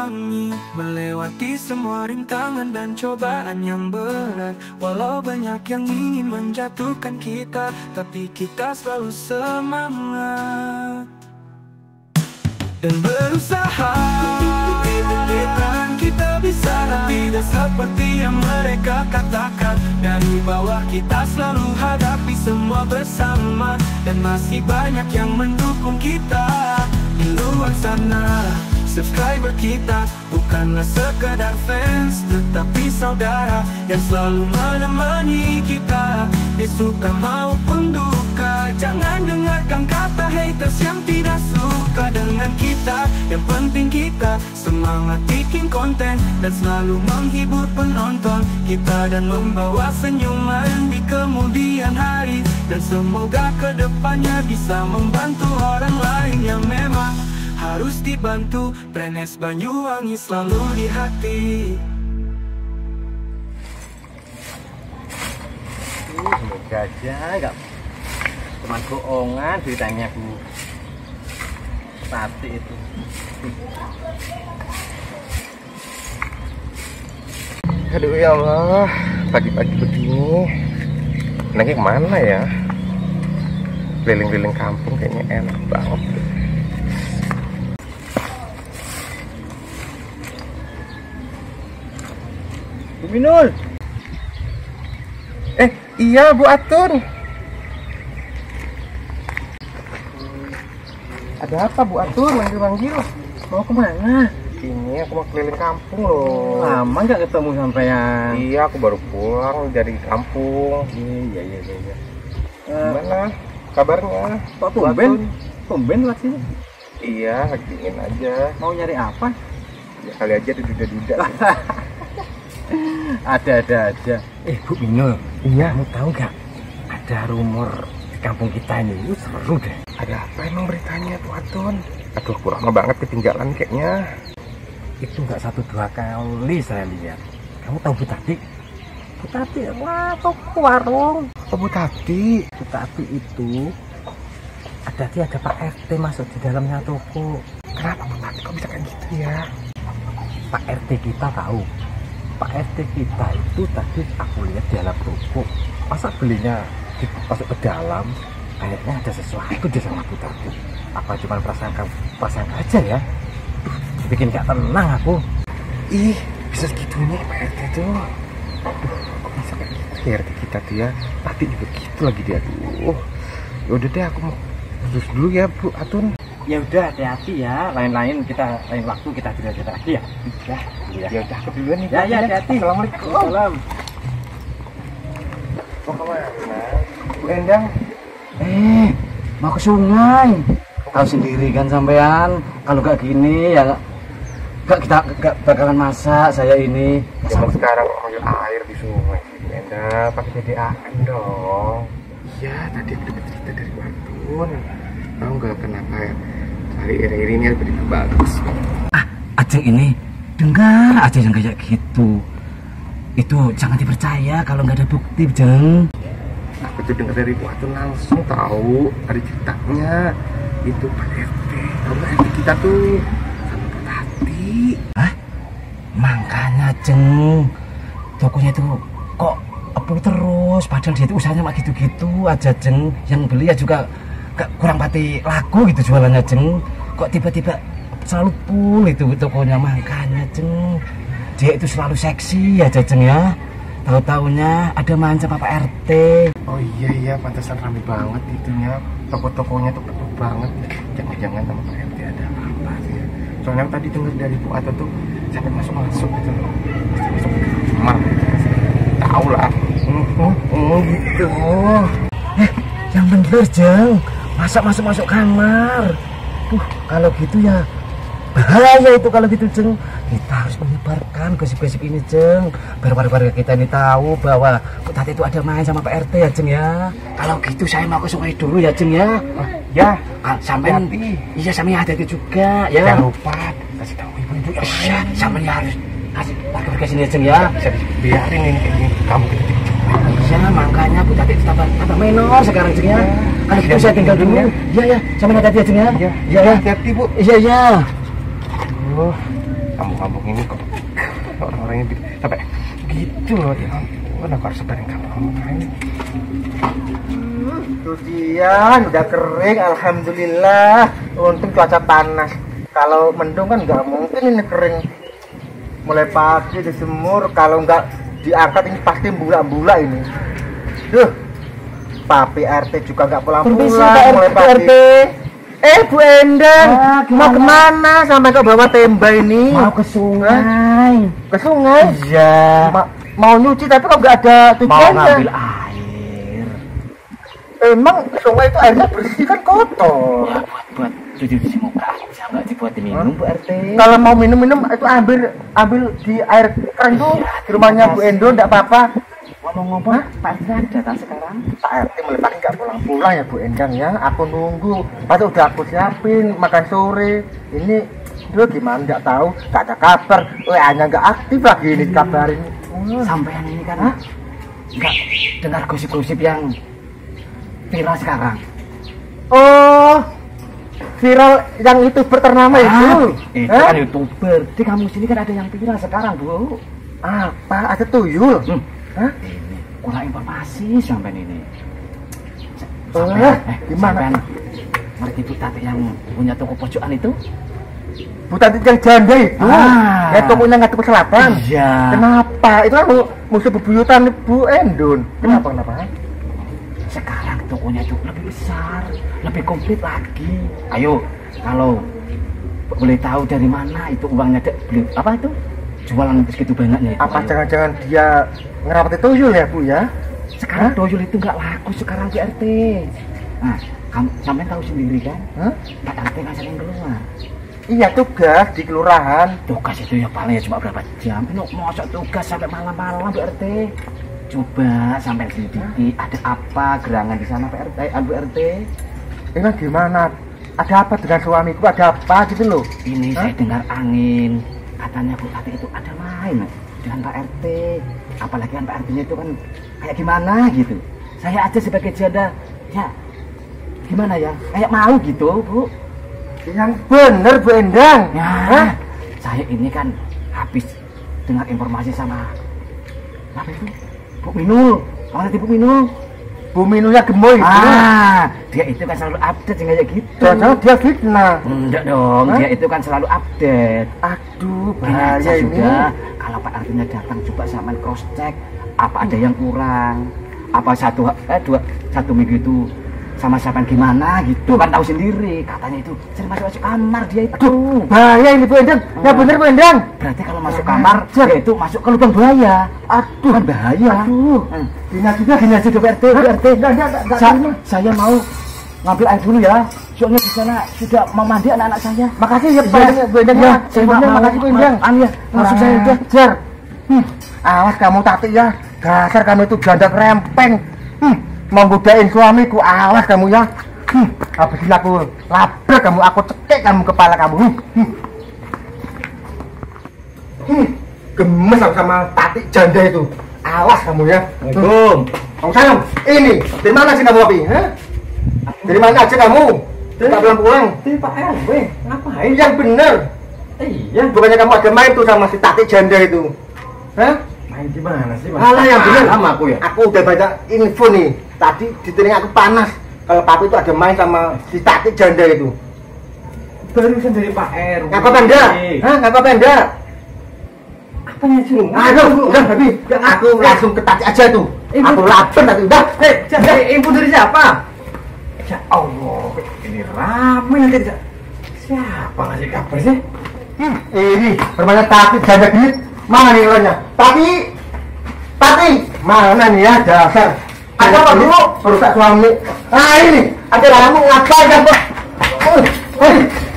Banyuwangi Melewati semua rintangan dan cobaan yang berat. Walau banyak yang ingin menjatuhkan kita Tapi kita selalu semangat. Dan berusaha kita bisa Tidak seperti yang mereka katakan Dari bawah kita selalu hadapi semua bersama. Dan masih banyak yang mendukung kita Di luar sana Subscriber kita bukanlah sekadar fans Tetapi saudara yang selalu menemani kita. Di suka maupun duka Jangan dengarkan kata haters yang tidak suka. Dengan kita Yang penting kita semangat bikin konten Dan selalu menghibur penonton. Kita Dan membawa senyuman di kemudian hari. Dan semoga ke depannya bisa membantu orang lain yang memang harus dibantu Prenes Banyuwangi selalu di hati. Semoga aja enggak cuma bohongan ceritanya Bu Tati itu. Aduh ya Allah, pagi-pagi begini. Nanti ke mana ya? Keliling-keliling kampung kayaknya enak banget Minul Eh, iya Bu Atun Ada apa Bu Atun manggil-manggil? mau ke mana? Ini aku mau keliling kampung loh. Lama nggak ketemu sampean? Iya, aku baru pulang dari kampung. Iya iya iya iya. Gimana kabarnya? Kok Bu tumben? Tumben lagi sini? Iya, lagi ingin aja. Mau nyari apa? Ya kali aja duda-duda Ada-ada aja Eh Bu Minul Iya, Kamu tahu nggak? Ada rumor di kampung kita ini. Itu seru deh. Ada apa emang beritanya Bu Atun? Aduh, lama banget ketinggalan kayaknya. Itu nggak satu dua kali saya lihat. Kamu tahu Bu Tati? Bu Tati, wah toko warung Oh, Bu Tati? Bu Tati itu ada dia ada Pak RT masuk di dalamnya toko. Kenapa Bu Tati kok bisa kayak gitu ya? Pak RT kita tahu Pak RT kita itu tadi aku lihat di dalam toko masa belinya masuk ke dalam kayaknya ada sesuatu di sama Bu Tati apa cuma prasangka prasangka aja ya bikin gak tenang aku Ih, bisa segitunya ya Pak RT. Aduh, kok bisa kayak gitu ya RT kita tuh ya? Tadi juga gitu lagi dia tuh. Yaudah deh, aku mau terus dulu ya Bu Atun. ya udah hati-hati ya lain-lain kita lain waktu kita tidak cerita lagi ya ya ya Ya udah, aku duluan nih. ya ya hati-hati Assalamualaikum. Salam. Mau ke mana? Bu Endang. Eh, mau ke sungai. Tahu sendiri kan sampean, kalau gak gini ya gak kita gak bakalan masak saya ini. Zaman sekarang ambil air di sungai Endang. Pakai jadi dong. Iya, tadi aku dapat cerita dari Bu Atun. Tahu nggak kenapa ya? Hari ini begitu bagus. Ajeng ini dengar aja yang kayak gitu. Itu jangan dipercaya kalau nggak ada bukti, Jeng. Aku tuh dengar dari Bu Atun langsung tahu ada ceritanya itu Pak RT. Tahu RT kita tuh sama Bu Tati. Makanya, Jeng, tokonya itu kok apa terus padahal dia itu usahanya mak gitu-gitu aja, Jeng. Yang beli ya juga gak kurang pati laku gitu jualannya, Jeng. Kok tiba-tiba selalu full itu tokonya makanya, Jeng. Dia itu selalu seksi aja, Jeng ya. Tahu-taunya ada manca Papa RT. Oh iya iya pantesan rame banget itunya toko-tokonya tuh penuh banget. Jangan-jangan sama Pak RT ada apa sih ya? Soalnya tadi dengar dari Bu Atun tuh sampai masuk-masuk gitu loh. Masuk ke kamar. Tahu lah. Oh, oh gitu. Eh, yang bener, Jeng. Masa masuk masuk kamar? Tuh, kalau gitu ya bahaya itu kalau gitu, Jeng. Kita harus menyebarkan gosip-gosip ini, Jeng. Biar warga-warga kita ini tahu bahwa Tati itu ada main sama Pak RT ya, Jeng ya. Kalau gitu saya mau ke sungai dulu ya, Jeng ya. Ya, Ah, sampai Hati-hati. iya sampai hati-hati juga ya. jangan lupa kasih tahu ibu-ibu yang Iya, sampai harus kasih warga-warga sini ya, Jeng ya. Bisa biarin ini kayak gini. Kamu kita Iya, makanya Bu Tati tambah tambah menor sekarang Jeng ya. Kalau gitu saya tinggal dulu. Iya ya, sampai hati-hati ya Jeng ya. Iya, iya ya. hati-hati Bu. Iya iya. Aduh, kampung-kampung ini kok orang-orangnya sampai gitu loh ya ampun aku harus sebarin kampung ini Cucian udah kering, alhamdulillah. Untung cuaca panas. Kalau mendung kan nggak mungkin ini kering. Mulai pagi dijemur, kalau nggak diangkat ini pasti bula-bula ini. Duh, Papi RT juga nggak pulang-pulang mulai pagi. Eh Bu Endang, Ah, mau ke mana sampai ke bawah tembak ini? Mau ke sungai. Ke sungai? Iya. Ma- mau nyuci tapi kok nggak ada Mau tujuannya. ngambil air. Emang sungai itu airnya bersih kan kotor. Ya buat buat cuci-cuci muka aja nggak dibuat diminum Bu RT. Kalau mau minum-minum itu ambil ambil di air keran tuh di rumahnya Bu Endo enggak apa-apa. Ngomong-ngomong, Pak kan datang sekarang. Pak RT pagi nggak pulang-pulang ya Bu Endang ya. Aku nunggu. Pasti udah aku siapin makan sore. Ini Duh gimana nggak tahu, nggak ada kabar. WA-nya nggak aktif lagi ini kabarin. Hmm. Sampean ini kan nggak dengar gosip-gosip yang viral sekarang. Oh, viral yang itu ternama itu. Ah, itu Hah? kan youtuber. Di kamu sini kan ada yang viral sekarang Bu. Apa? Ada tuyul? Hmm. Hah? Ini kurang informasi sampean ini. Oh, Sampean, eh, gimana? sampean ngerti Bu Tati yang punya toko pojokan itu? Bu Tati yang janda itu. Ah. Ya tokonya nggak ke selatan. Iya. Kenapa? Itu kan mu- musuh bebuyutan Bu Endun. Kenapa kenapa? Sekarang tokonya itu lebih besar, lebih komplit lagi. Ayo, kalau boleh tahu dari mana itu uangnya beli apa itu? Jualan segitu banyaknya itu. Apa jangan-jangan dia ngerawat tuyul ya Bu ya? sekarang toyol itu nggak laku sekarang di RT. Nah, kamu sampai tahu sendiri kan? Hah? Pak RT kan sering keluar. Iya tugas di kelurahan. Tugas itu ya paling ya cuma berapa jam. Ini mosok tugas sampai malam-malam Bu RT. Coba sampai selidiki ada apa gerangan di sana Pak RT, eh, Bu RT. Emang gimana? Ada apa dengan suamiku? Ada apa gitu loh? Ini Hah? saya dengar angin. Katanya Bu Tati itu ada main dengan Pak RT. Apalagi kan Pak RT-nya itu kan kayak gimana gitu. Saya aja sebagai janda, ya gimana ya? Kayak mau gitu, Bu. Yang bener Bu Endang. Ya, Hah? saya ini kan habis dengar informasi sama apa itu? Bu Minul. Nanti Bu Minul. Bu Minulnya gemoy itu. Ah, dia itu kan selalu update kayak gitu. Jangan-jangan dia fitnah. Enggak dong, Hah? dia itu kan selalu update. Aduh, bahaya ini. sudah. Kalau Pak Artinya datang coba sama cross check apa ada yang kurang, apa satu eh dua satu minggu itu sama siapa gimana gitu kan tahu sendiri katanya itu sering masuk masuk kamar dia itu Bahaya ini Bu Endang. Ya bener Bu Endang. berarti kalau masuk kamar dia itu masuk ke lubang buaya Aduh, kan bahaya Aduh. Hmm. Gini juga gini aja Bu RT Bu RT Enggak, enggak, enggak, Sa- enggak. saya mau ngambil air dulu ya soalnya di sana sudah mau mandi anak-anak saya Makasih ya Bu Ya, Endang, Bu Endang ya, ya. saya makasih Bu Endang. Anu ya, langsung saya udah. Jar. Hmm. Awas kamu Tati ya. Dasar kamu itu janda krempeng. Hmm. Mau godain suamiku, awas kamu ya. Hmm. Habis ini aku labrak kamu, aku cekek kamu kepala kamu. Hmm. Hmm. Hmm. Gemes aku sama Tati janda itu. Awas kamu ya. Assalamualaikum Kamu salam. Ini, dari mana sih kamu Api? Hah? Dari mana aja kamu? Tak pulang-pulang. Ini Pak RW, ngapain? Yang bener. Iya, Bukannya kamu ada main tuh sama si Tati janda itu? Hah? Gimana sih Mas? Alah yang bener. Sama aku ya? Aku udah baca info nih. Tadi di telinga aku panas. Kalau papi itu ada main sama si Tati janda itu. Barusan dari Pak RW. Ngapa penda? Hah? Ngapa penda? Apanya sih? Aduh, udah tapi aku langsung ke Tati aja tuh. Ibu. Aku lapar tadi udah. Hei, ibu dari siapa? Ya Allah, ini ramai nanti. Siapa ngasih kabar sih? Hmm, ini bermana Tati janda gini. Mana nih orangnya? Tati, Tati, mana nih ya dasar? Ada apa dulu? Perusak suami. Nah ini, ada kamu ngapain kamu?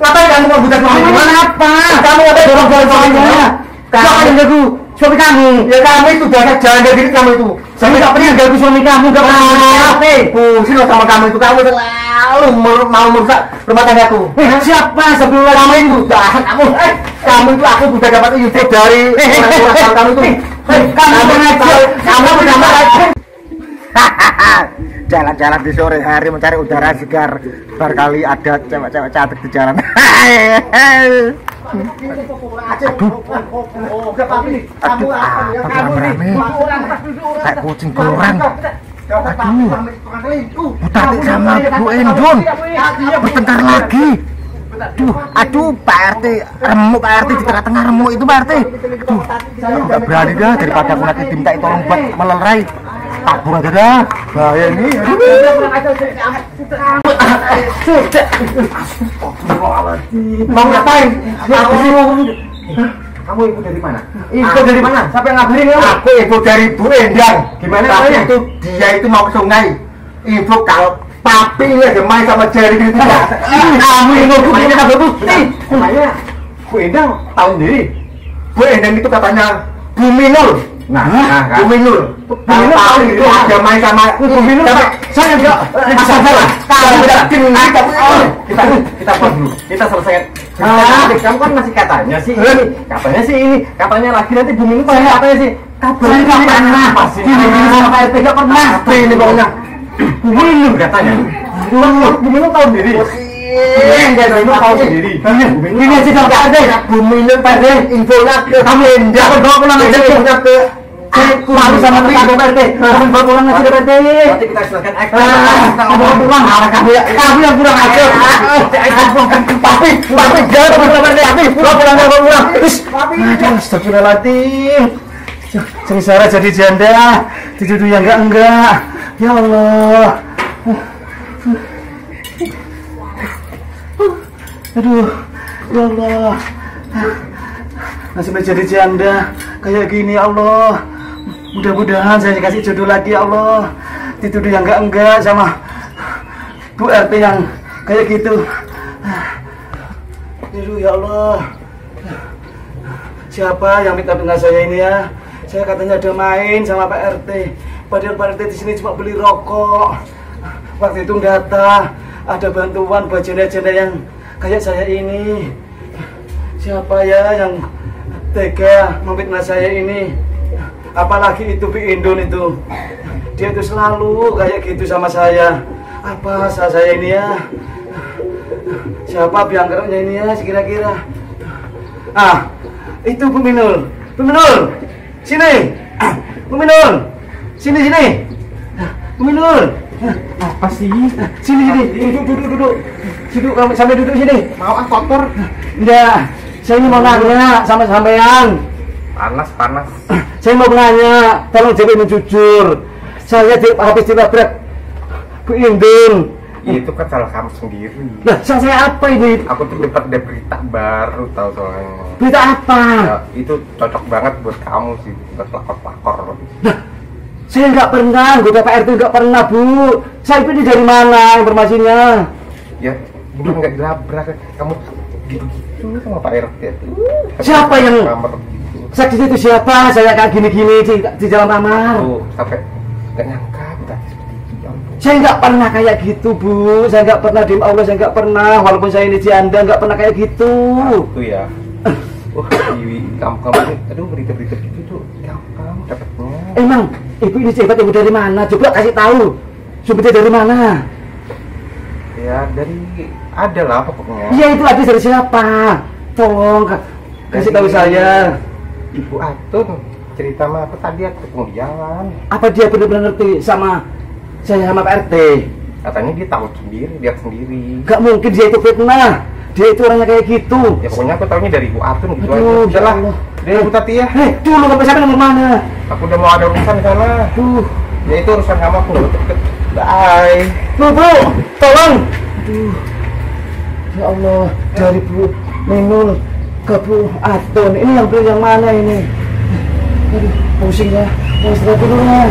Ngapain kamu mau buka suami? Kamu apa? Kamu ngapain dorong dorong suaminya? Siapa yang jago? Suami kamu. Ya kamu itu dasar janda gini kamu itu. Saya nggak pernah jago suami kamu, nggak pernah. Pusing loh sama kamu itu kamu selalu mau merusak rumah tanggaku. Siapa sebelum kamu itu? Kamu. Eh, kamu itu aku sudah dapat info dari orang-orang kamu itu. Eh, kamu aja. Kamu kamu aja. Jalan-jalan di sore hari mencari udara segar. Barkali ada cewek-cewek cantik di jalan. Aduh. Aduh, apa rame-rame? Kayak kucing keluaran. Aduh. Sama Bu Endun bertengkar lagi. Aduh, aduh Pak RT, remuk Pak RT di tengah-tengah remuk itu Pak RT. Aduh, nggak berani dah daripada aku nanti diminta tolong buat melerai. Tabung aja dah. Bahaya ini. Mau ngapain? Kamu ibu dari mana? Ibu dari mana? Siapa yang ngabarin kamu? Aku ibu dari Bu Endang. Gimana Tapi itu dia itu mau ke sungai. Ibu kalau papi lagi main sama jari gitu. Kamu ini ibu ini kabel putih. Namanya Bu Endang tahu sendiri. Bu Endang itu katanya Bu Minul. Nah, nah kan? Bu Minul. Bu Minul tahu itu ada main sama Bu Minul. Saya enggak. Asal salah. Yakin ini kamu kita kita pause dulu. Kita selesaikan. Ah, kamu kan masih katanya sih ini, katanya sih ini, katanya lagi nanti bumi saya katanya sih kabarnya nggak pernah, ini. Ini sama Pak RT nggak pernah, ini pokoknya? Bumi ini katanya, bumi ini tahu sendiri, Enggak, ini tahu sendiri, ini sih Pak RT, bumi ini Pak RT, infonya ke kamu, jangan bawa pulang aja, infonya ke Malu sama tetangga Pak RT, jangan bawa pulang aja Pak RT. Nanti kita silakan Kita bawa pulang, kamu ya, kamu yang pulang aja. Papi, papi, jangan pulang RT, papi, bawa pulang, bawa pulang. Aduh, astagfirullahaladzim. Sengsara jadi janda, dituduh yang enggak enggak. Ya Allah. Aduh, ya Allah. Nasibnya jadi janda kayak gini ya Allah. Mudah-mudahan saya kasih jodoh lagi ya Allah. Dituduh yang enggak enggak sama Bu RT yang kayak gitu. Aduh ya Allah. Siapa yang minta dengan saya ini ya? Saya katanya ada main sama Pak RT. Padahal Pak RT di sini cuma beli rokok. Waktu itu data ada bantuan buat janda-janda yang kayak saya ini. Siapa ya yang tega memfitnah saya ini? Apalagi itu Bi Indon itu. Dia itu selalu kayak gitu sama saya. Apa salah saya ini ya? Siapa biangkernya ini ya kira-kira? Ah, itu Bu Minul. Bu Minul, sini. Bu Minul, sini sini. Bu Minul. Apa sih? Sini sini. Duduk duduk duduk. Duduk kamu sampai duduk sini. Mau ah kotor? Enggak. Saya ini mau nanya sama sampean. Panas, panas. Saya mau nanya, tolong jawab jujur. Saya di, habis dilabrak Bu Indun. Itu kan salah kamu sendiri. Nah, salah saya apa ini? Aku tuh dapat ada berita baru tahu soalnya. Berita apa? Ya, itu cocok banget buat kamu sih, buat pelakor-pelakor. Nah, saya nggak pernah, anggota Pak RT nggak pernah Bu. Saya ini dari mana informasinya? Ya, bukan nggak dilabrak, kamu gitu-gitu sama Pak RT tuh. Siapa yang- kamar gitu. Saksi itu siapa? Saya kayak gini-gini di, di jalan kamar. Tuh, sampai nggak nyangka berarti seperti itu ya ampun. Saya nggak pernah kayak gitu Bu. Saya nggak pernah di Allah, saya nggak pernah. Walaupun saya ini janda nggak pernah kayak gitu. Itu ya. Wah, di kamu-kamu ini, aduh berita-berita gitu tuh gampang dapetnya. Emang ibu ini hebat ibu dari mana? Coba kasih tahu. Sumbernya dari mana? Ya dari ada lah pokoknya. Iya itu habis dari siapa? Tolong ka- kasih tahu saya. Ibu Atun cerita sama aku tadi aku jalan. Apa dia benar-benar ngerti sama saya sama Pak RT? Katanya dia tahu sendiri, lihat sendiri. Gak mungkin dia itu fitnah. Dia itu orangnya kayak gitu. Ya pokoknya aku tahunya dari Ibu Atun gitu Aduh, aja. ya Udahlah. Allah. Deh, Bu Tati ya. Hei, dulu sampai sampai nomor mana? Aku udah mau ada urusan sana. Duh, Ya itu urusan kamu aku nggak deket. Bye. bu, bu, tolong. Aduh, ya Allah, dari Bu Minul ke Bu Atun. Ini yang beli yang mana ini? Aduh, pusing ya. Mau istirahat dulu ya.